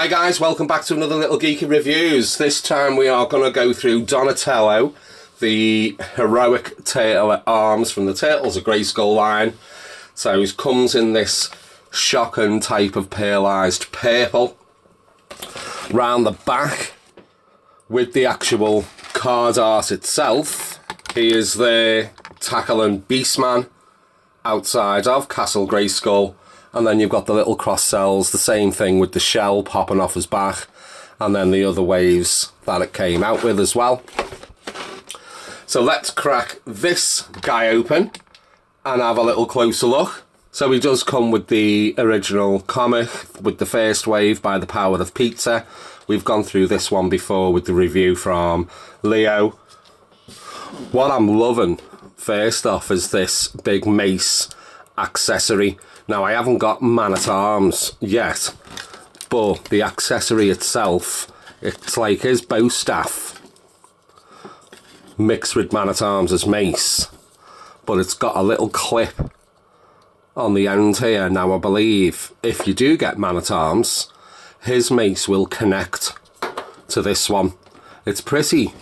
Hi guys, welcome back to another Little Geeky Reviews. This time we are going to go through Donatello, the heroic turtle at arms from the Turtles of Grayskull line. So he comes in this shocking type of pearlised purple. Round the back, with the actual card art itself, he is the Tackle tackling Beastman outside of Castle Grayskull and then you've got the little cross cells the same thing with the shell popping off his back and then the other waves that it came out with as well. So let's crack this guy open and have a little closer look. So he does come with the original comic with the first wave by the power of pizza we've gone through this one before with the review from leo. What i'm loving first off is this big mace accessory now I haven't got man-at-arms yet, but the accessory itself, it's like his bow staff mixed with man-at-arms as mace, but it's got a little clip on the end here. Now I believe if you do get man-at-arms, his mace will connect to this one. It's pretty,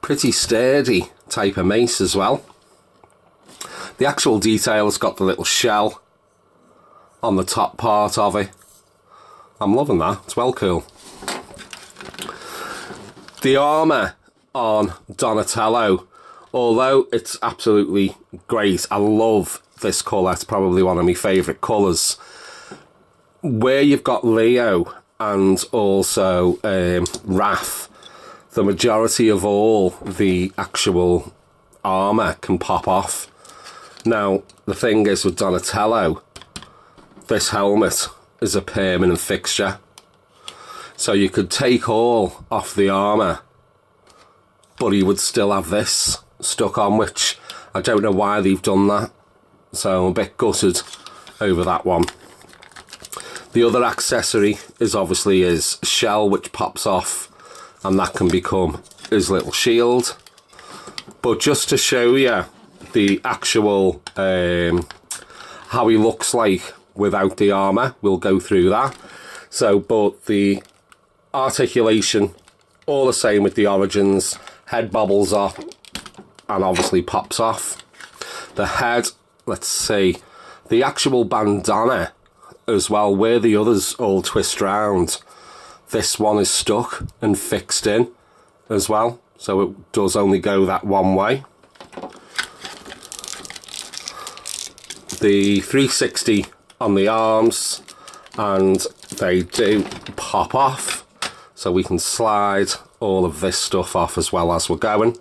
pretty sturdy type of mace as well. The actual detail's got the little shell on the top part of it. I'm loving that, it's well cool. The armour on Donatello, although it's absolutely great, I love this colour, it's probably one of my favourite colours. Where you've got Leo and also um, the majority of all the actual armour can pop off now, the thing is with Donatello, this helmet is a permanent fixture. So you could take all off the armour, but he would still have this stuck on, which I don't know why they've done that. So I'm a bit gutted over that one. The other accessory is obviously his shell, which pops off, and that can become his little shield. But just to show you the actual um, how he looks like without the armour. We'll go through that. So, but the articulation, all the same with the origins. Head bubbles up and obviously pops off. The head, let's see, the actual bandana as well, where the others all twist round. This one is stuck and fixed in as well. So it does only go that one way. The 360 on the arms and they do pop off so we can slide all of this stuff off as well as we're going.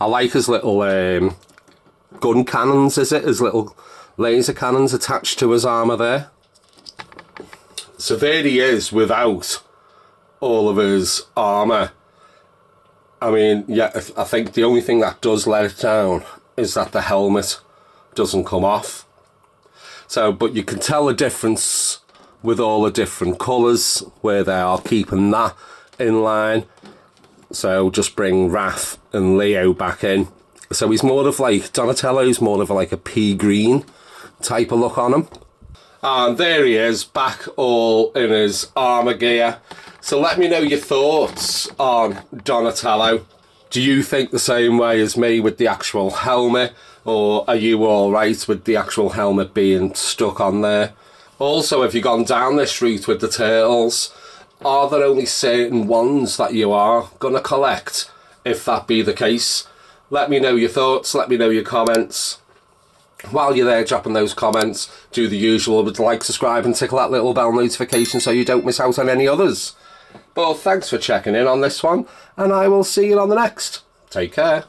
I like his little um, gun cannons, is it? His little laser cannons attached to his armour there. So there he is without all of his armour. I mean, yeah, I think the only thing that does let it down is that the helmet doesn't come off. So, but you can tell the difference with all the different colours where they are keeping that in line. So just bring Raph and Leo back in. So he's more of like, Donatello's more of like a pea green type of look on him. And there he is, back all in his armour gear. So let me know your thoughts on Donatello. Do you think the same way as me with the actual helmet? Or are you alright with the actual helmet being stuck on there? Also, have you gone down this route with the turtles? Are there only certain ones that you are going to collect? If that be the case, let me know your thoughts, let me know your comments. While you're there dropping those comments, do the usual with like, subscribe and tickle that little bell notification so you don't miss out on any others. But thanks for checking in on this one, and I will see you on the next. Take care.